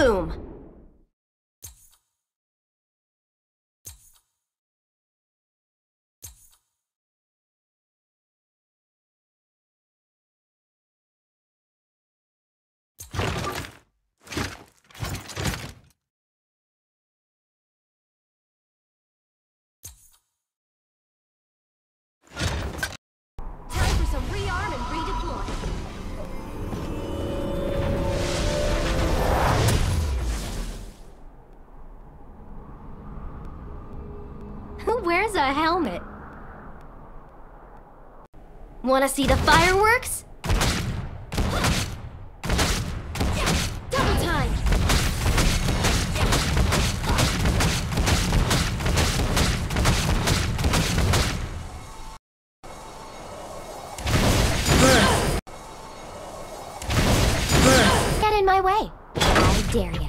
room. Time for some rearm Who wears a helmet? Wanna see the fireworks? Double time! Get in my way. I dare ya.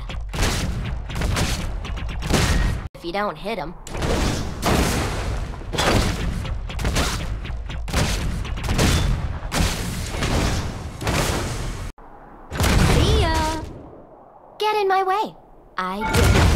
If you don't hit him. Get in my way. I ya.